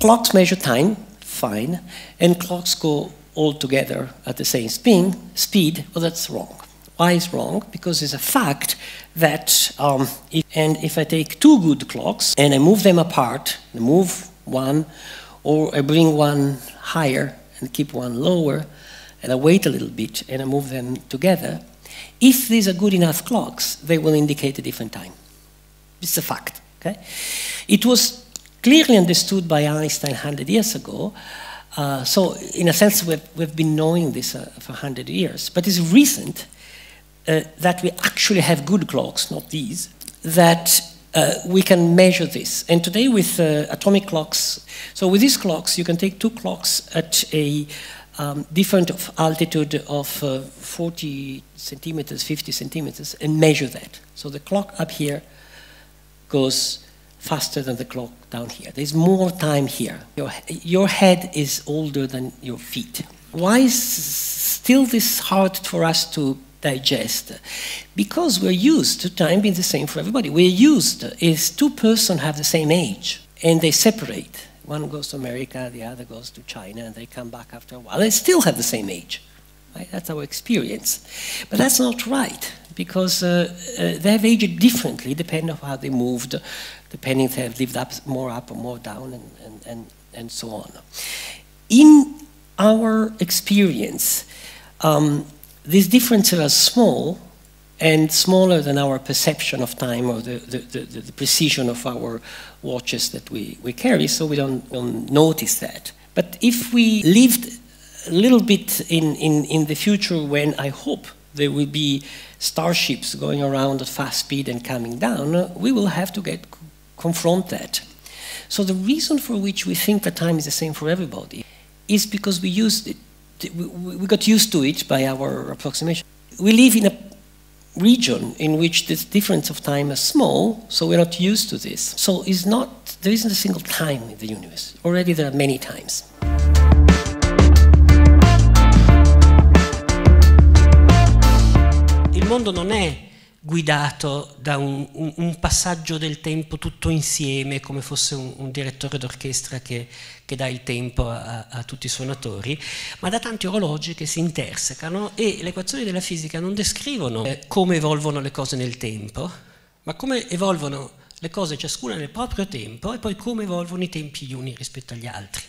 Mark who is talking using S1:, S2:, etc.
S1: clocks measure time, fine, and clocks go all together at the same spin, speed, well, that's wrong. Why is wrong? Because it's a fact that, um, if, and if I take two good clocks and I move them apart, I move one, or I bring one higher and keep one lower, and I wait a little bit and I move them together, if these are good enough clocks, they will indicate a different time. It's a fact. Okay? It was clearly understood by Einstein 100 years ago. Uh, so, in a sense, we've, we've been knowing this uh, for 100 years. But it's recent uh, that we actually have good clocks, not these, that uh, we can measure this. And today, with uh, atomic clocks, so with these clocks, you can take two clocks at a um, different of altitude of uh, 40 centimeters, 50 centimeters, and measure that. So the clock up here goes faster than the clock down here. There's more time here. Your, your head is older than your feet. Why is still this hard for us to digest? Because we're used to time being the same for everybody. We're used is two persons have the same age and they separate. One goes to America, the other goes to China, and they come back after a while. They still have the same age. Right? That's our experience. But that's not right because uh, uh, they have aged differently depending on how they moved, depending if they have lived up more up or more down, and, and, and, and so on. In our experience, um, these differences are small and smaller than our perception of time or the, the, the, the precision of our watches that we, we carry, so we don't, don't notice that. But if we lived a little bit in, in, in the future when I hope there will be starships going around at fast speed and coming down, we will have to get confront that. So the reason for which we think that time is the same for everybody is because we used it. We, got used to it by our approximation. We live in a region in which the difference of time is small, so we're not used to this. So it's not, there isn't a single time in the universe. Already there are many times.
S2: Guidato da un, un, un, passaggio del tempo tutto insieme, come fosse un, un direttore d'orchestra che, che, dà il tempo a, a, tutti i suonatori, ma da tanti orologi che si intersecano e le equazioni della fisica non descrivono eh, come evolvono le cose nel tempo, ma come evolvono le cose ciascuna nel proprio tempo e poi come evolvono i tempi gli uni rispetto agli altri.